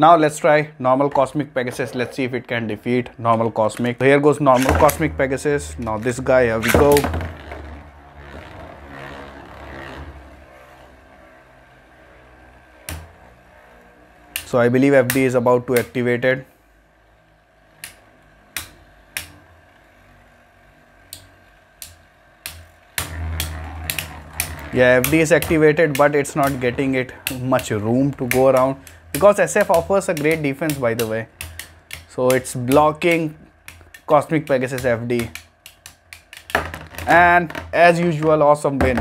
now let's try normal cosmic pegasus. Let's see if it can defeat normal cosmic. Here goes normal cosmic pegasus. Now this guy here we go. So i believe fd is about to activate it. Yeah fd is activated but it's not getting it much room to go around because sf offers a great defense by the way. So it's blocking cosmic pegasus fd and as usual awesome win